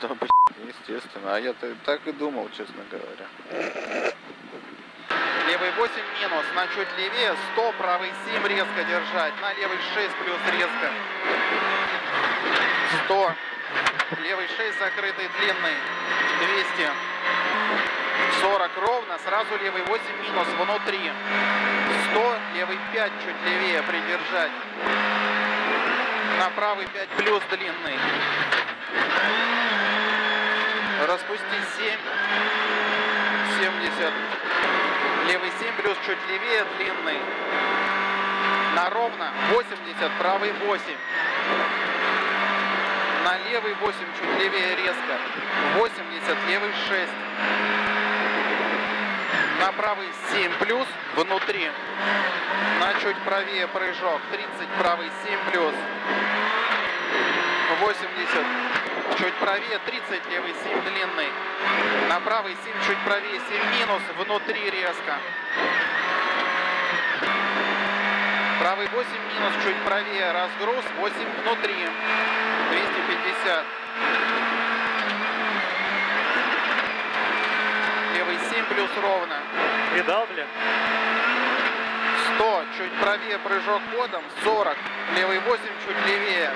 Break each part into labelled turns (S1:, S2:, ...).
S1: Да, блин, естественно. А я-то так и думал, честно говоря.
S2: Левый 8 минус, на чуть левее 100, правый 7 резко держать, на левый 6 плюс резко. 100, левый 6 закрытый длинный, 200. 40 ровно, сразу левый 8 минус внутри. 100, левый 5 чуть левее придержать. На правый 5 плюс длинный. Распусти 7. 70. Левый 7 плюс чуть левее длинный. На ровно 80, правый 8. На левый 8 чуть левее резко. 80, левый 6. На правый 7 плюс внутри. На чуть правее прыжок. 30, правый 7 плюс. 80. Чуть правее 30, левый 7 длинный. На правый 7 чуть правее 7 минус, внутри резко. Правый 8 минус, чуть правее разгруз, 8 внутри. 250. Левый 7 плюс ровно.
S3: Видал, бля?
S2: 100, чуть правее прыжок ходом, 40. Левый 8 чуть левее.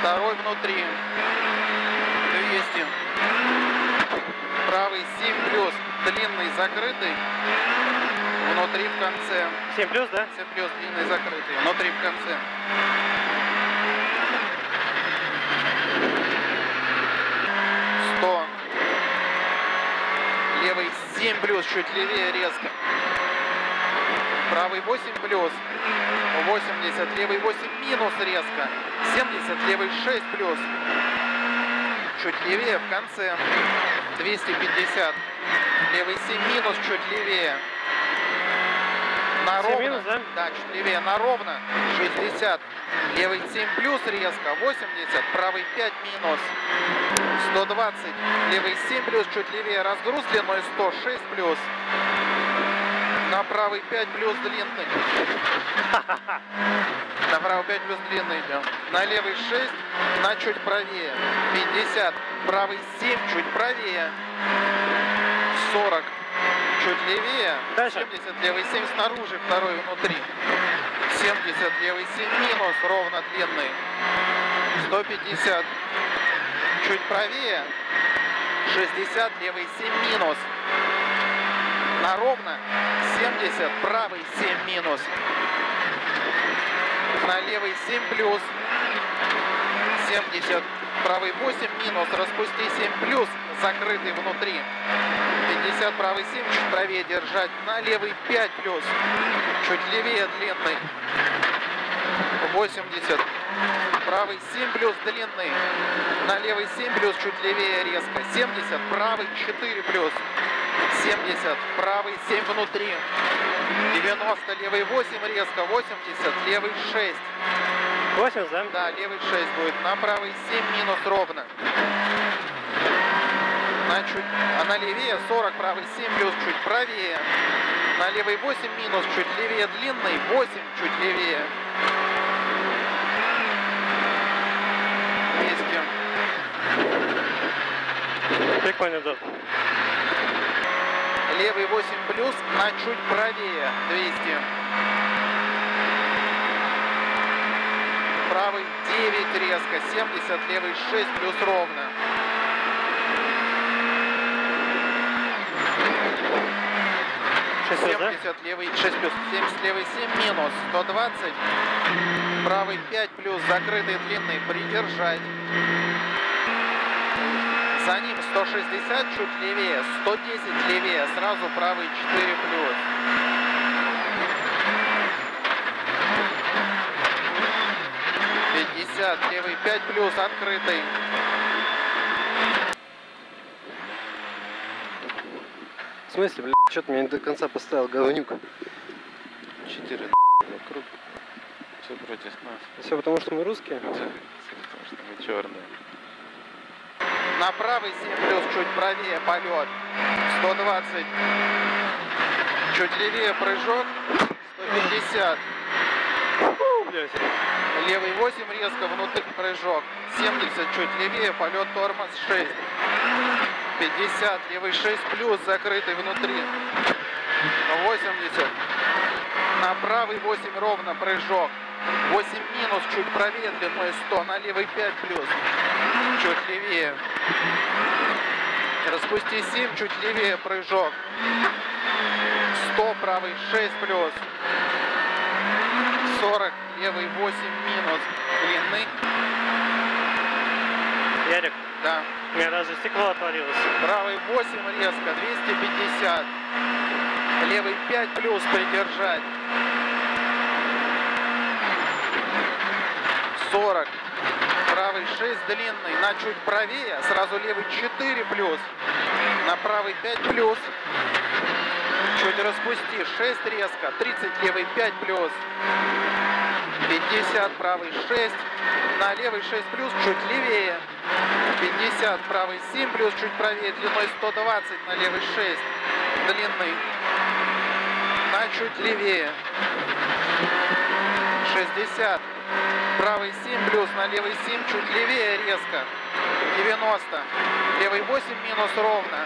S2: Второй внутри. 200. Правый 7 плюс, длинный закрытый. Внутри в конце.
S3: 7 плюс, да?
S2: 7 плюс, длинный закрытый. Внутри в конце. Сто. Левый 7 плюс, чуть левее резко. Правый 8 плюс. 80. Левый 8 минус резко. 70. Левый 6 плюс. Чуть левее в конце. 250. Левый 7 минус, чуть левее. На
S3: 7
S2: ровно.
S3: минус, да?
S2: Да, чуть левее. На ровно. 60. Левый 7 плюс резко. 80. Правый 5 минус. 120. Левый 7 плюс, чуть левее. Разгруз длиной 100. 6 плюс. На правый 5 плюс длинный. На правый 5 плюс длинный идем. На левый 6, на чуть правее. 50. Правый 7, чуть правее. 40. Чуть левее.
S3: Дальше.
S2: 70. Левый 7 снаружи, второй внутри. 70. Левый 7 минус, ровно длинный. 150. Чуть правее. 60. Левый 7 минус. На ровно 70, правый 7 минус. На левый 7 плюс. 70, правый 8 минус, распусти 7 плюс, закрытый внутри. 50, правый 7, чуть правее держать. На левый 5 плюс, чуть левее длинный. 80, правый 7 плюс длинный. На левый 7 плюс, чуть левее резко. 70, правый 4 плюс. 70, правый 7 внутри, 90, левый 8 резко, 80, левый 6,
S3: 80, да?
S2: да, левый 6 будет, на правый 7 минус ровно, на чуть, а на левее 40, правый 7 плюс чуть правее, на левый 8 минус, чуть левее длинный, 8 чуть левее, 200,
S3: Прикольно, да.
S2: Левый 8 плюс на чуть правее 200. Правый 9 резко, 70, левый 6 плюс ровно.
S3: Да?
S2: 70, левый 6 плюс, 70, левый 7 минус, 120, правый 5 плюс, закрытый длинный, придержать. За ним 160, чуть левее, 110 левее, сразу правый 4 плюс. Пятьдесят, левый 5 плюс, открытый.
S3: В смысле, бля, что ты меня до конца поставил, говнюк?
S1: 4 вокруг. Все против нас.
S3: Все потому, что мы русские?
S1: Да, потому что мы черные.
S2: На правый 7 плюс, чуть правее полет. 120. Чуть левее прыжок. 150.
S3: блядь.
S2: Левый 8 резко, внутрь прыжок. 70 чуть левее, полет тормоз 6. 50, левый 6 плюс, закрытый внутри. 80. На правый 8 ровно, прыжок. 8 минус, чуть правее длиной 100, на левый 5 плюс. Чуть левее. Распусти 7, чуть левее, прыжок. 100, правый 6 плюс. 40, левый 8 минус, длины.
S3: Ярик,
S2: Да.
S3: у меня даже стекло отвалилось.
S2: Правый 8 резко, 250. Левый 5 плюс придержать. 40. Правый 6 длинный, на чуть правее. Сразу левый 4 плюс. На правый 5 плюс. Чуть распусти. 6 резко. 30 левый 5 плюс. 50 правый 6. На левый 6 плюс чуть левее. 50 правый 7 плюс чуть правее длиной 120 на левый 6 длинный на чуть левее 60 правый 7 плюс на левый 7 чуть левее резко. 90 левый 8 минус ровно.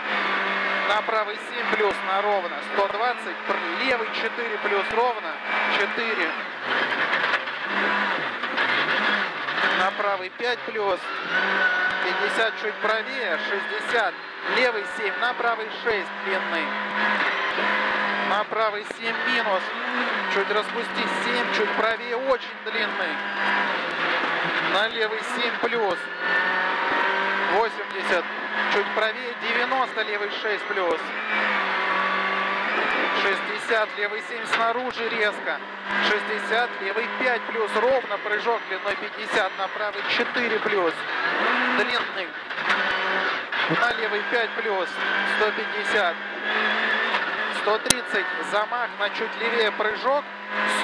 S2: На правый 7 плюс на ровно. 120 пр- левый 4 плюс ровно. 4 на правый 5 плюс. 50 чуть правее, 60, левый 7, на правый 6 длинный, на правый 7 минус, чуть распусти 7, чуть правее, очень длинный, на левый 7 плюс, 80, чуть правее, 90, левый 6 плюс, 60, левый 7 снаружи резко, 60, левый 5 плюс, ровно прыжок длиной 50, на правый 4 плюс, длинный, на левый 5 плюс, 150, 130, замах на чуть левее прыжок,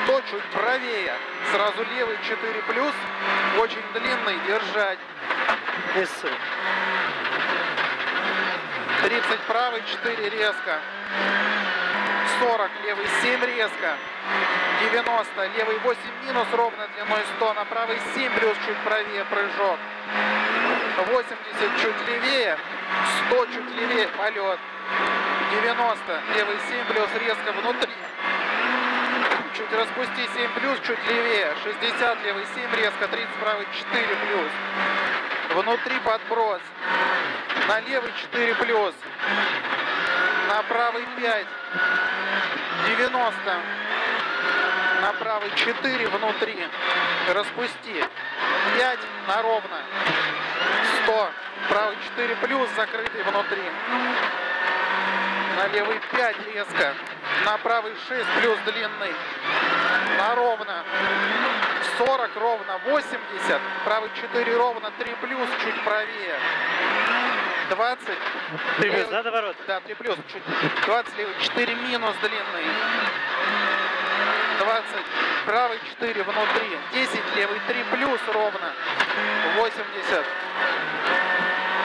S2: 100 чуть правее, сразу левый 4 плюс, очень длинный, держать,
S3: Не ссы.
S2: 30 правый, 4 резко. 40 левый, 7 резко. 90 левый 8 минус ровно длиной 100 на правый 7 плюс чуть правее прыжок. 80 чуть левее. 100 чуть левее полет. 90 левый 7 плюс резко внутри. Чуть распусти 7 плюс, чуть левее. 60 левый 7 резко, 30 правый 4 плюс. Внутри подброс. На левый 4 плюс. На правый 5. 90. На правый 4 внутри. Распусти. 5 на ровно. 100. Правый 4 плюс, закрытый внутри. На левый 5 резко. На правый 6 плюс длинный. На ровно. 40 ровно, 80. Правый 4 ровно, 3 плюс, чуть правее. 20.
S3: Ты без
S2: Левый-
S3: надо ворот?
S2: да, 3 плюс. Чуть 20 левый, 4 минус длинный. 20. Правый 4 внутри. 10 левый 3 плюс ровно. 80.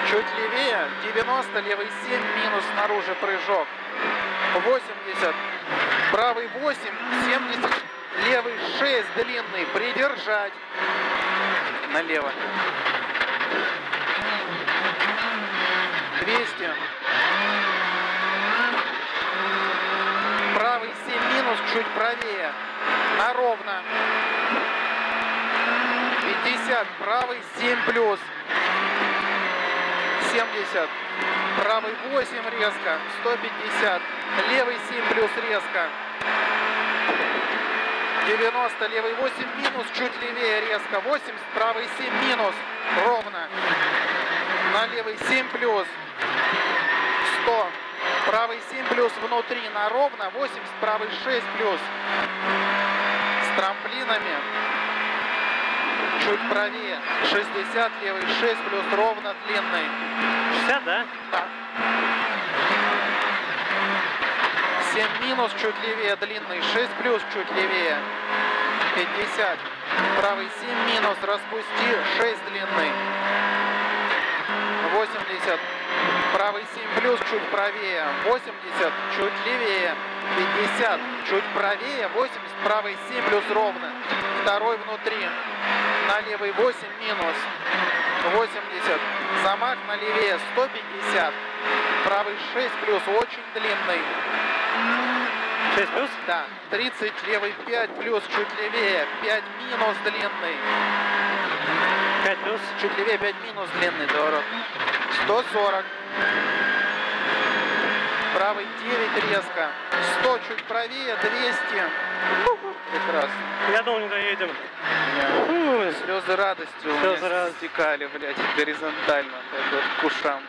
S2: Чуть левее. 90 левый 7 минус снаружи прыжок. 80. Правый 8. 70. Левый 6 длинный. Придержать. Налево. 200. Правый 7 минус, чуть правее. На ровно. 50. Правый 7 плюс. 70. Правый 8 резко. 150. Левый 7 плюс резко. 90. Левый 8 минус, чуть левее резко. 80. Правый 7 минус. Ровно. На левый 7 плюс. 100. Правый 7 плюс внутри на ровно. 80. Правый 6 плюс. С трамплинами. Чуть правее. 60. Левый 6 плюс ровно длинный.
S3: 60, да?
S2: Да. 7 минус, чуть левее длинный. 6 плюс, чуть левее. 50. Правый 7 минус, распусти. 6 длинный. 80. Правый 7 плюс, чуть правее. 80, чуть левее. 50, чуть правее. 80, правый 7 плюс ровно. Второй внутри. На левый 8 минус. 80. Замах на левее 150. Правый 6 плюс. Очень длинный.
S3: 6 плюс?
S2: Да. 30. Левый 5 плюс. Чуть левее. 5 минус длинный.
S3: 5 плюс?
S2: Чуть левее 5 минус длинный доворот. 140. Правый 9 резко. 100 чуть правее. 200. Прекрасно.
S3: Я думал, не доедем.
S2: Слезы радости у
S3: Слезы
S2: меня
S3: радости.
S2: стекали, блядь, горизонтально, так вот, к ушам.